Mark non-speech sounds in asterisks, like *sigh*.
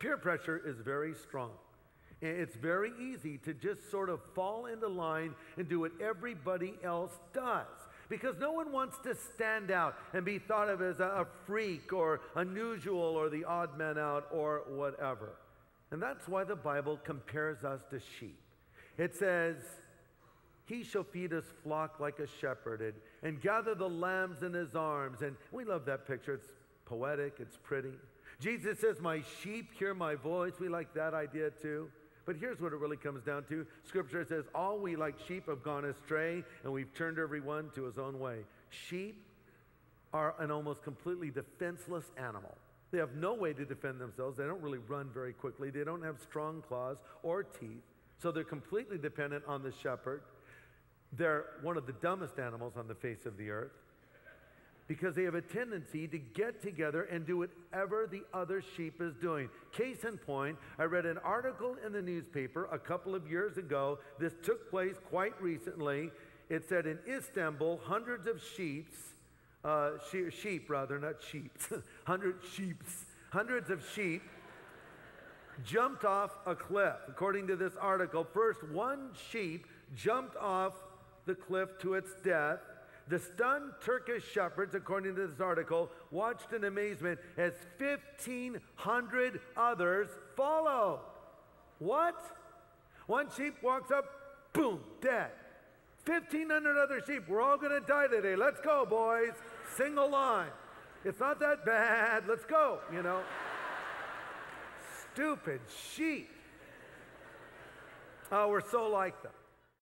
Peer pressure is very strong. It's very easy to just sort of fall into line and do what everybody else does because no one wants to stand out and be thought of as a, freak or unusual or the odd man out or whatever. And that's why the Bible compares us to sheep. It says, He shall feed his flock like a shepherd and, and gather the lambs in his arms. And we love that picture. It's poetic, it's pretty. Jesus says, My sheep hear my voice. We like that idea too. But here's what it really comes down to Scripture says, All we like sheep have gone astray, and we've turned everyone to his own way. Sheep are an almost completely defenseless animal. They have no way to defend themselves. They don't really run very quickly. They don't have strong claws or teeth. So they're completely dependent on the shepherd. They're one of the dumbest animals on the face of the earth because they have a tendency to get together and do whatever the other sheep is doing. Case in point, I read an article in the newspaper a couple of years ago. This took place quite recently. It said in Istanbul, hundreds of sheep, uh, she- sheep rather, not sheep, *laughs* hundred sheeps, hundreds of sheep jumped off a cliff. According to this article, first one sheep jumped off the cliff to its death. The stunned Turkish shepherds, according to this article, watched in amazement as 1,500 others followed. What? One sheep walks up, boom, dead. 1,500 other sheep. We're all to die today. Let's go, boys. Single line. It's not that bad. Let's go, you know. Stupid sheep. Oh, we're so like them.